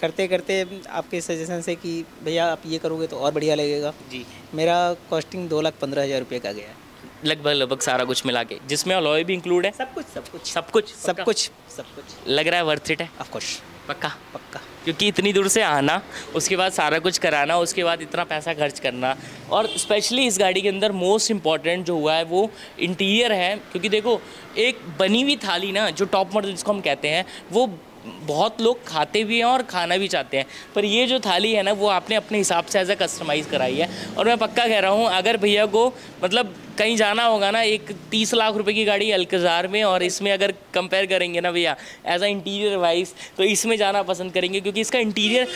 करते करते आपके सजेशन से कि भैया आप ये करोगे तो और बढ़िया लगेगा। जी। मेरा कॉस्टिंग दो लाख पंद्रह हज़ार रुपये का गया। है लगभग लगभग सारा कुछ मिला के जिसमें अलॉय भी इंक्लूड है? सब कुछ सब कुछ। सब कुछ सब कुछ सब कुछ। लग रहा है वर्थ इट है? ऑफकोर्स पक्का? पक्का। क्योंकि इतनी दूर से आना, उसके बाद सारा कुछ कराना, उसके बाद इतना पैसा खर्च करना। और स्पेशली इस गाड़ी के अंदर मोस्ट इंपॉर्टेंट जो हुआ है वो इंटीरियर है, क्योंकि देखो, एक बनी हुई थाली ना, जो टॉप मॉडल जिसको हम कहते हैं, वो बहुत लोग खाते भी हैं और खाना भी चाहते हैं, पर ये जो थाली है ना, वो आपने अपने हिसाब से एज अ कस्टमाइज़ कराई है। और मैं पक्का कह रहा हूँ, अगर भैया को मतलब कहीं जाना होगा ना, एक तीस लाख रुपए की गाड़ी अल्कजार में, और इसमें अगर कंपेयर करेंगे ना भैया एज अ इंटीरियर वाइज तो इसमें जाना पसंद करेंगे, क्योंकि इसका interior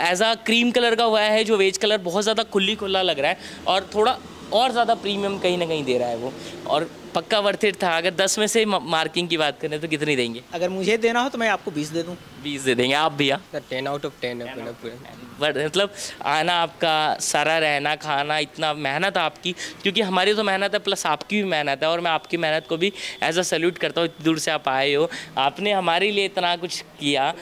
as a cream colour का हुआ है, जो वेज कलर बहुत ज़्यादा खुली खुला लग रहा है, और थोड़ा और ज़्यादा प्रीमियम कहीं ना कहीं दे रहा है वो। और पक्का वर्थ इट था। अगर दस में से मार्किंग की बात करें तो कितनी देंगे? अगर मुझे देना हो तो मैं आपको बीस दे दूँ। बीस दे देंगे। आप भैया? टेन आउट ऑफ़ टेन है पूरा पूरा। बट मतलब आना आपका सारा रहना खाना इतना मेहनत आपकी क्योंकि हमारी तो मेहनत है प्लस आपकी भी मेहनत है और मैं आपकी मेहनत को भी एज अ सल्यूट करता हूँ इतनी दूर से आप आए हो। आपने हमारे लिए इतना कुछ किया।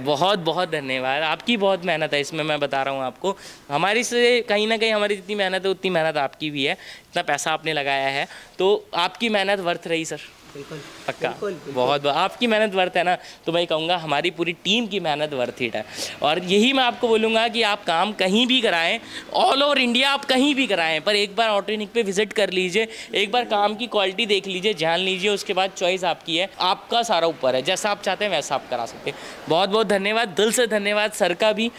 बहुत बहुत धन्यवाद। आपकी बहुत मेहनत है इसमें मैं बता रहा हूँ आपको। हमारी से कहीं ना कहीं हमारी जितनी मेहनत है उतनी मेहनत आपकी भी है। इतना पैसा आपने लगाया है। तो आपकी मेहनत वर्थ रही सर बिल्कुल पक्का? बिल्कुल, बिल्कुल। बहुत बहुत आपकी मेहनत वर्थ है ना? तो मैं कहूँगा हमारी पूरी टीम की मेहनत वर्थ इट है। और यही मैं आपको बोलूँगा कि आप काम कहीं भी कराएँ ऑल ओवर इंडिया आप कहीं भी कराएँ पर एक बार ऑटोनिक पे विज़िट कर लीजिए एक बार काम की क्वालिटी देख लीजिए जान लीजिए उसके बाद चॉइस आपकी है आपका सारा ऊपर है जैसा आप चाहते हैं वैसा आप करा सकते हैं। बहुत बहुत धन्यवाद दिल से धन्यवाद सर का भी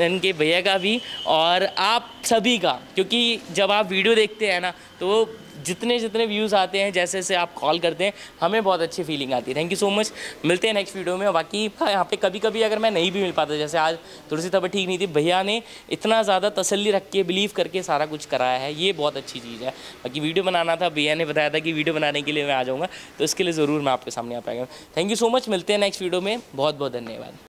इनके भैया का भी और आप सभी का क्योंकि जब आप वीडियो देखते हैं ना तो जितने जितने व्यूज़ आते हैं जैसे जैसे आप कॉल करते हैं हमें बहुत अच्छी फीलिंग आती है। थैंक यू सो मच मिलते हैं नेक्स्ट वीडियो में। बाकी हाँ, यहाँ पे कभी कभी अगर मैं नहीं भी मिल पाता जैसे आज थोड़ी सी तबीयत ठीक नहीं थी। भैया ने इतना ज़्यादा तसल्ली रख के बिलीव करके सारा कुछ कराया है। ये बहुत अच्छी चीज़ है। बाकी वीडियो बनाना था। भैया ने बताया था कि वीडियो बनाने के लिए मैं आ जाऊँगा। तो इसके लिए ज़रूर मैं आपके सामने आ पाएगा। थैंक यू सो मच मिलते हैं नेक्स्ट वीडियो में। बहुत बहुत धन्यवाद।